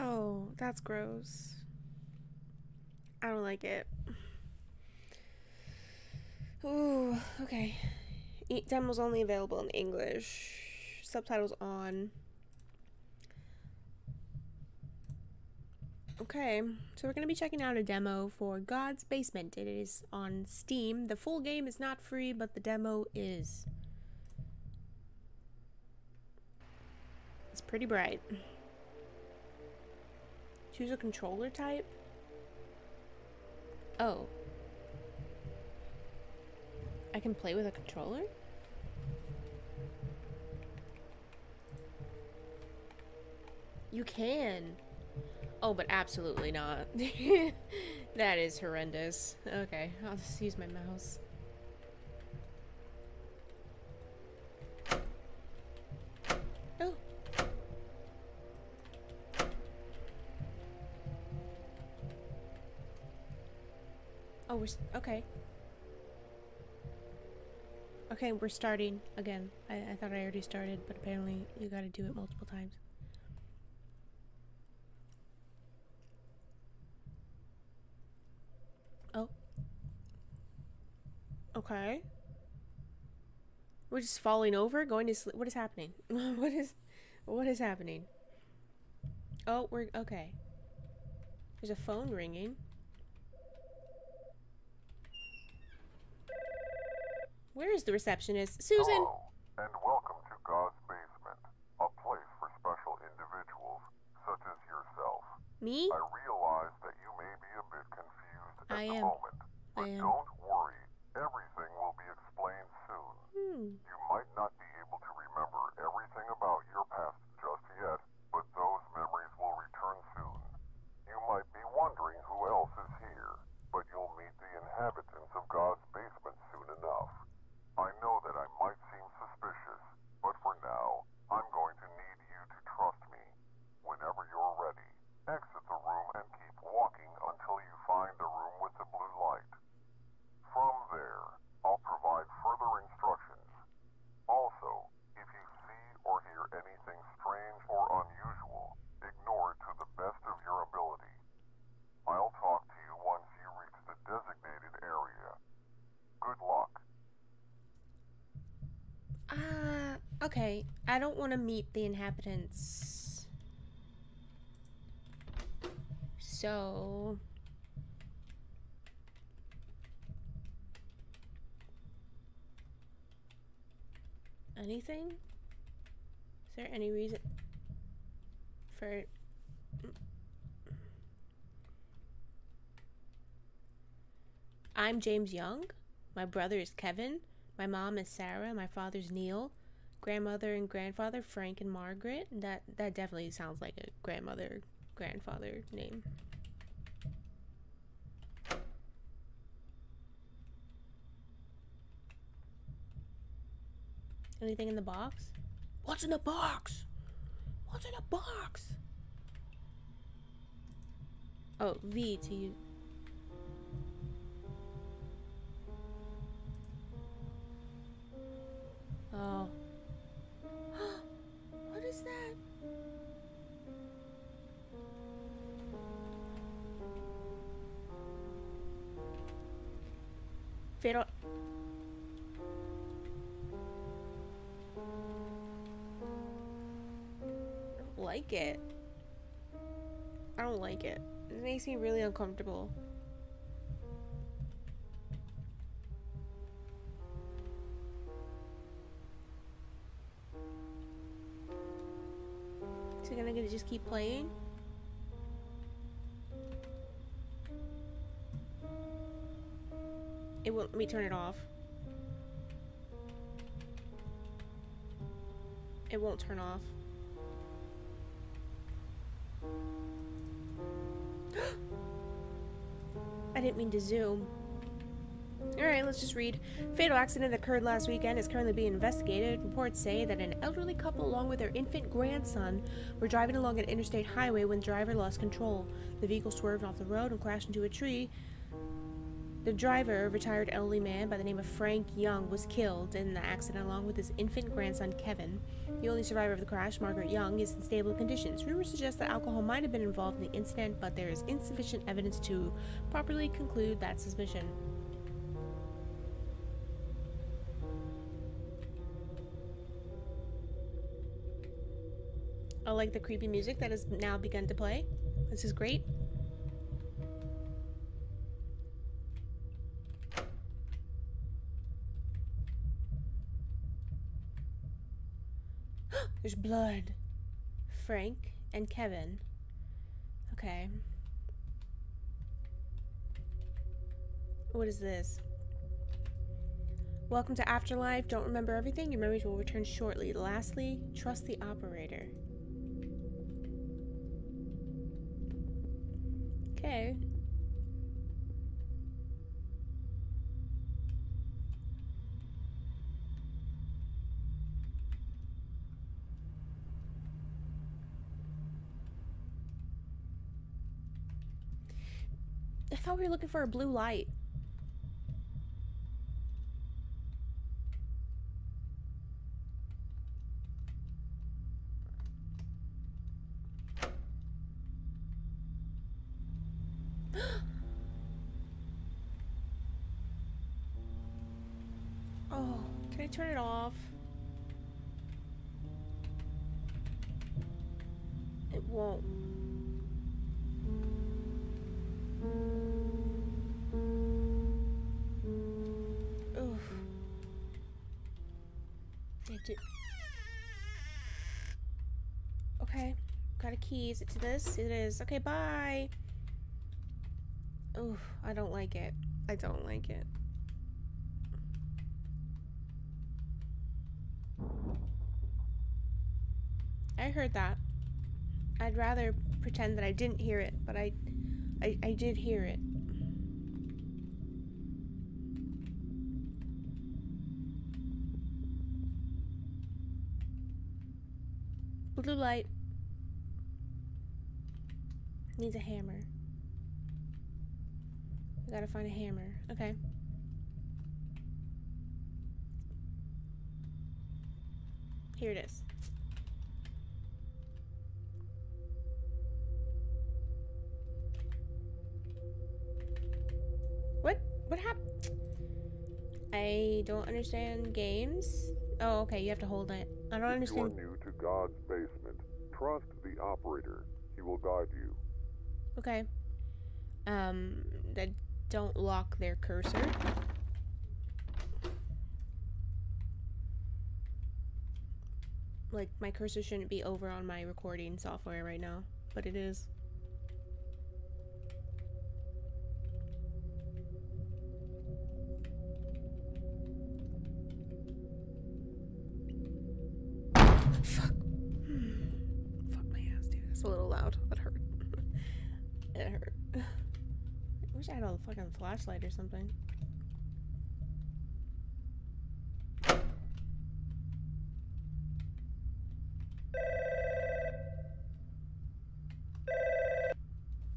Oh, that's gross. I don't like it. Ooh, okay. E- demo's only available in English. Subtitles on. Okay, so we're going to be checking out a demo for God's Basement. It is on Steam. The full game is not free, but the demo is. It's pretty bright. Choose a controller type? Oh. I can play with a controller? You can. Oh, but absolutely not. that is horrendous. Okay, I'll just use my mouse. We're okay. Okay, we're starting again. I, I thought I already started, but apparently you gotta do it multiple times. Oh. Okay. We're just falling over, going to sleep. What is happening? what is, what is happening? Oh, we're okay. There's a phone ringing. Where is the receptionist? Susan! Hello, and welcome to God's Basement, a place for special individuals such as yourself. Me? I realize that you may be a bit confused at I the am. moment, but I am. don't worry, everything will be explained soon. Hmm. You might not be able to remember everything about your past just yet, but those memories will return soon. You might be wondering who else is here, but you'll meet the inhabitants of God's basement soon enough. I know that I might seem suspicious, but for now, I'm going to need you to trust me. Whenever you're ready, exit the room and keep walking until you find the room with the blue light. From there, I'll provide further instructions. Also, if you see or hear anything strange or unusual, ignore it to the best of your ability. I'll talk to you once you reach the designated area. Good luck. Ah, okay. I don't want to meet the inhabitants. So. Anything? Is there any reason for. I'm James Young. My brother is Kevin. My mom is Sarah. My father's Neil. Grandmother and grandfather Frank and Margaret. That that definitely sounds like a grandmother grandfather name. Anything in the box? What's in the box? What's in the box? Oh, V to you. Oh. Fatal. I don't like it. I don't like it. It makes me really uncomfortable. Gonna gonna just keep playing? It won't let me turn it off. It won't turn off. I didn't mean to zoom. Alright, let's just read. Fatal accident that occurred last weekend is currently being investigated. Reports say that an elderly couple, along with their infant grandson, were driving along an interstate highway when the driver lost control. The vehicle swerved off the road and crashed into a tree. The driver, a retired elderly man by the name of Frank Young, was killed in the accident along with his infant grandson Kevin. The only survivor of the crash, Margaret Young, is in stable conditions. Rumors suggest that alcohol might have been involved in the incident, but there is insufficient evidence to properly conclude that suspicion. I like the creepy music that has now begun to play. This is great. There's blood. Frank and Kevin. Okay. What is this? Welcome to Afterlife. Don't remember everything. Your memories will return shortly. Lastly, trust the operator. Okay. We were looking for a blue light. oh, can I turn it off? It won't. Got a key. Is it to this? It is. Okay, bye. Oof, I don't like it. I don't like it. I heard that. I'd rather pretend that I didn't hear it, but I I, I did hear it. Blue light. Needs a hammer. I gotta find a hammer. Okay. Here it is. What? What happened? I don't understand games. Oh, okay. You have to hold it. I don't If you are understand. new to God's basement, trust the operator. He will guide you. Okay. Um, that don't lock their cursor. Like, my cursor shouldn't be over on my recording software right now, but it is. Hurt. I wish I had a fucking flashlight or something.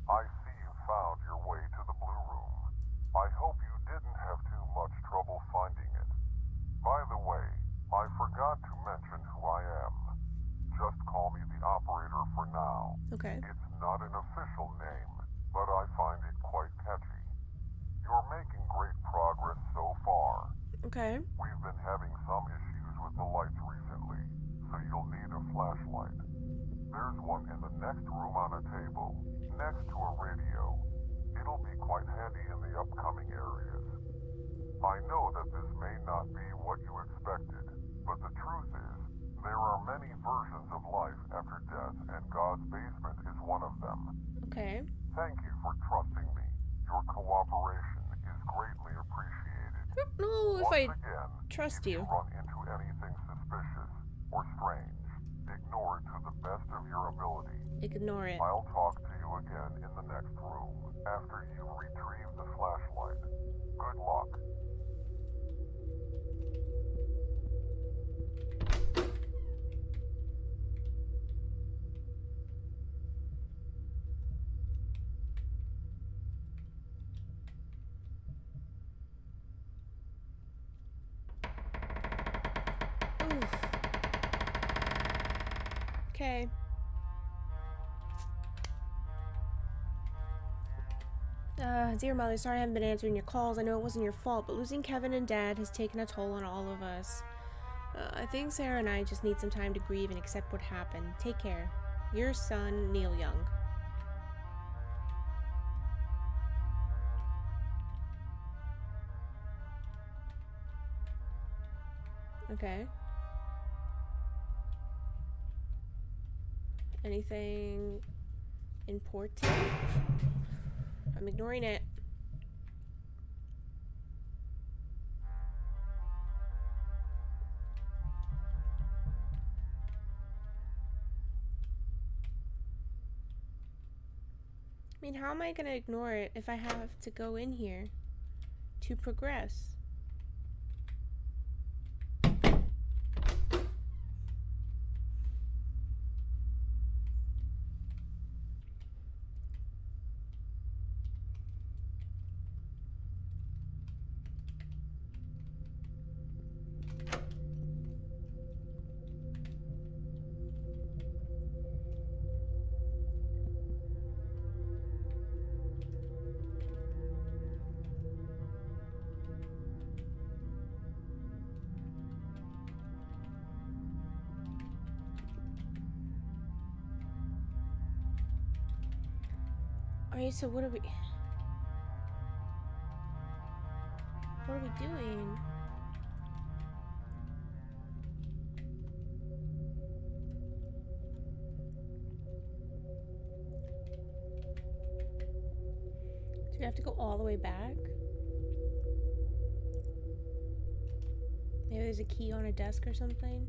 I see you found your way to the Blue Room. I hope you didn't have too much trouble finding it. By the way, I forgot to mention who I am. Just call me the operator for now. Okay. It's not an official name, but I find it quite catchy. You're making great progress so far. Okay. We've been having some issues with the lights recently, so you'll need a flashlight. There's one in the next room on a table, next to a radio. It'll be quite handy in the upcoming areas. I know that this may not be what you expected, but the truth is, there are many versions of life after death, and God's basement is one of them. Okay. Thank you for trusting me. Your cooperation is greatly appreciated. I don't know if Once I again, trust if you. run Ignore it. I'll talk to you again in the next room after you retrieve the flashlight. Good luck. Okay. Dear mother, sorry I haven't been answering your calls. I know it wasn't your fault, but losing Kevin and Dad has taken a toll on all of us. Uh, I think Sarah and I just need some time to grieve and accept what happened. Take care. Your son, Neil Young. Okay. Anything important? I'm ignoring it. I mean, how am I going to ignore it if I have to go in here to progress? Alright, so what are we... What are we doing? Do we have to go all the way back? Maybe there's a key on a desk or something?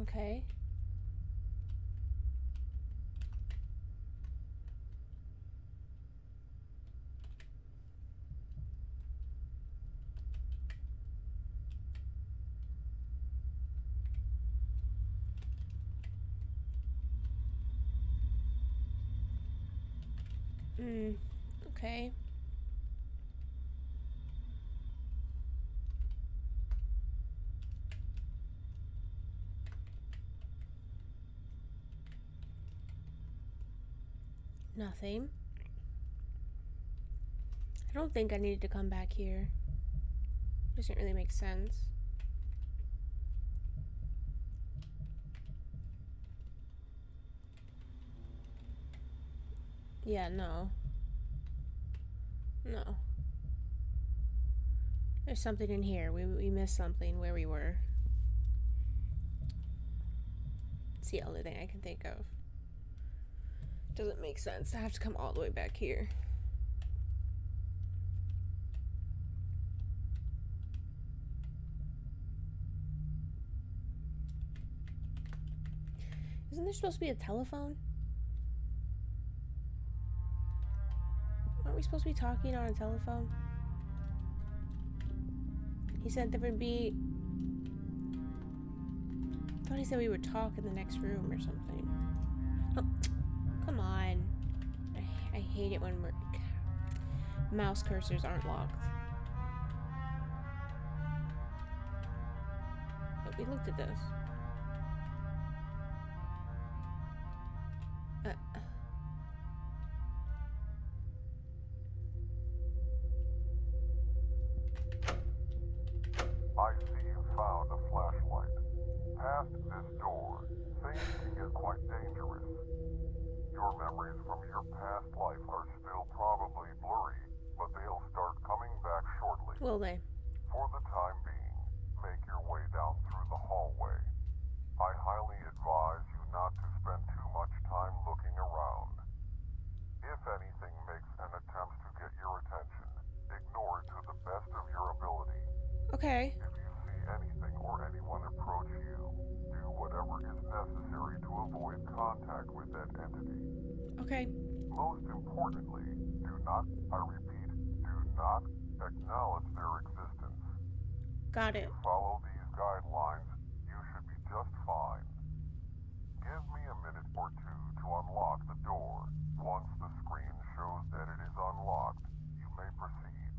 Okay. Hmm. Okay. Nothing. I don't think I needed to come back here. Doesn't really make sense. Yeah, no. No. There's something in here. We, we missed something where we were. It's the only thing I can think of. Doesn't make sense. I have to come all the way back here. Isn't there supposed to be a telephone? Aren't we supposed to be talking on a telephone? He said there would be... I thought he said we would talk in the next room or something. Oh, come on. I, I hate it when we're... Mouse cursors aren't locked. But we looked at this. Okay. If you see anything or anyone approach you, do whatever is necessary to avoid contact with that entity. Okay. Most importantly, do not, I repeat, do not acknowledge their existence. Got it. If you follow these guidelines, you should be just fine. Give me a minute or two to unlock the door. Once the screen shows that it is unlocked, you may proceed.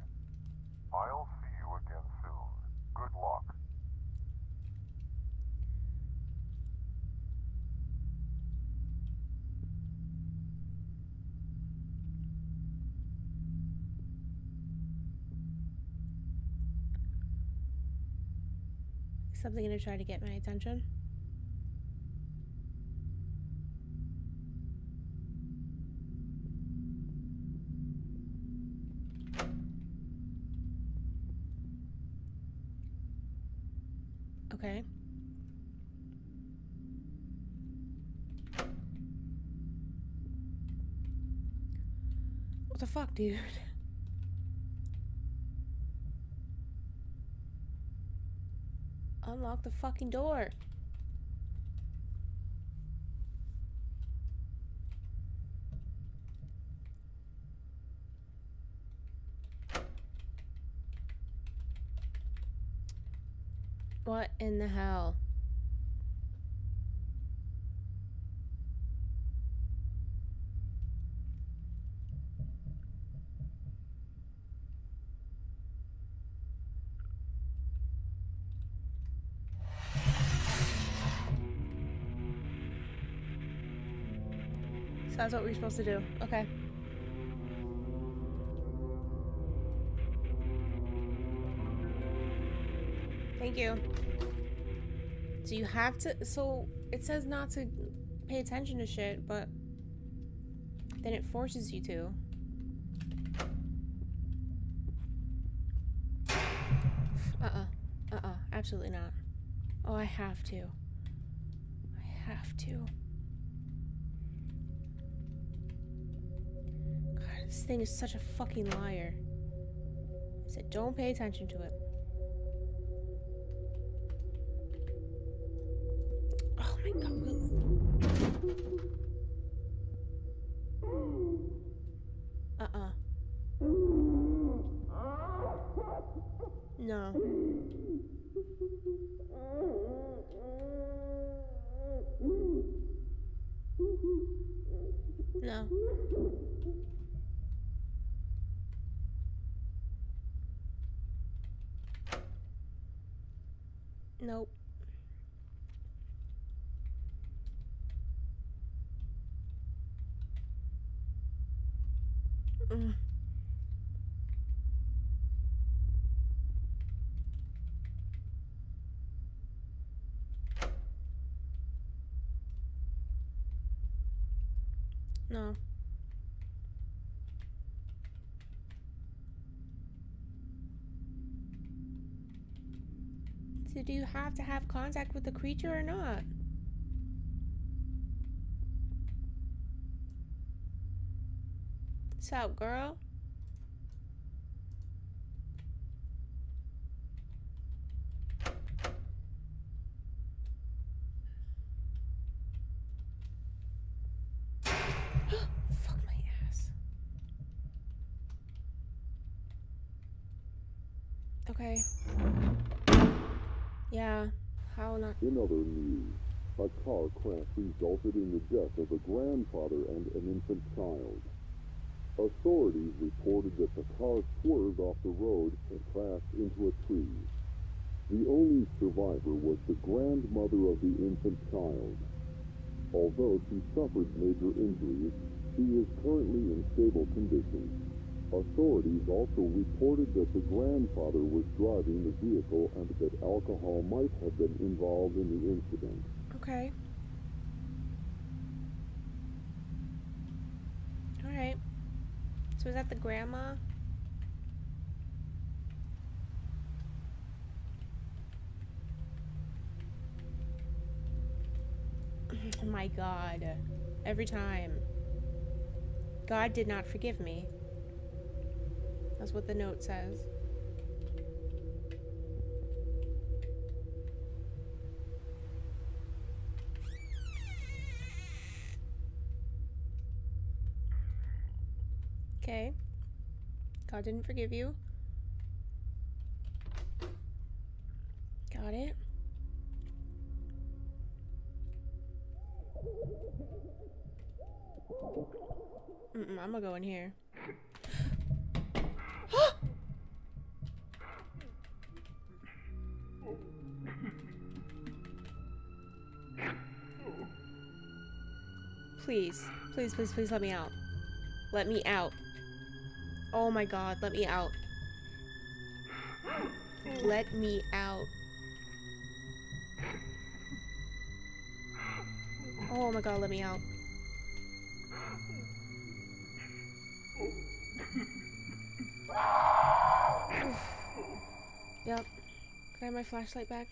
I'll see you again soon. Good luck. Is something gonna try to get my attention? Okay. What the fuck, dude? Unlock the fucking door. That's what we're supposed to do. Okay. Thank you. So you have to. So it says not to pay attention to shit, but then it forces you to. Uh uh. Uh uh. Absolutely not. Oh, I have to. I have to. This thing is such a fucking liar. I said, don't pay attention to it. Oh my god. Uh-uh. No. No. Nope. Mm. No. So do you have to have contact with the creature or not? What's up, girl? Fuck my ass. Okay. Yeah, how not? In other news, a car crash resulted in the death of a grandfather and an infant child. Authorities reported that the car swerved off the road and crashed into a tree. The only survivor was the grandmother of the infant child. Although she suffered major injuries, she is currently in stable condition. Authorities also reported that the grandfather was driving the vehicle and that alcohol might have been involved in the incident. Okay. Alright. So is that the grandma? Oh my god. Every time. God did not forgive me. That's what the note says. Okay. God didn't forgive you. Got it. Mm-mm, I'm gonna go in here. Please, please, please, please let me out. Let me out. Oh my god, let me out. Let me out. Oh my god, let me out. yep. Can I have my flashlight back?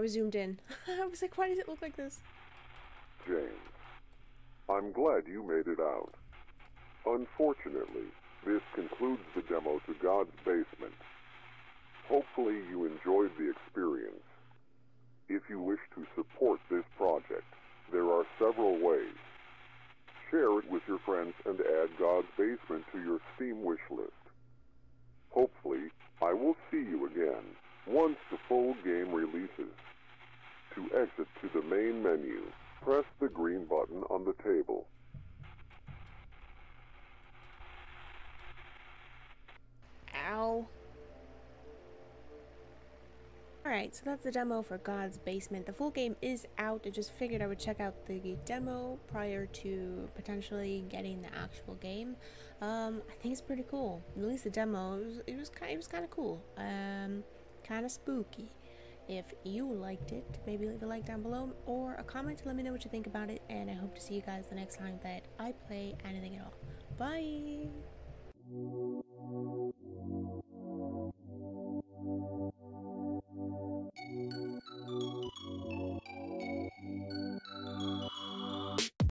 I was zoomed in. I was like, why does it look like this? James, I'm glad you made it out. Unfortunately, this concludes the demo to God's Basement. Hopefully you enjoyed the experience. If you wish to support this project, there are several ways. Share it with your friends and add God's Basement to your Steam wish list. Hopefully, I will see you again once the full game releases. To exit to the main menu, press the green button on the table. Ow. Alright, so that's the demo for God's Basement. The full game is out. I just figured I would check out the demo prior to potentially getting the actual game. Um, I think it's pretty cool. At least the demo, it was, it was kind, it was kind of cool. Um, kind of spooky. If you liked it, maybe leave a like down below or a comment to let me know what you think about it. And I hope to see you guys the next time that I play anything at all. Bye!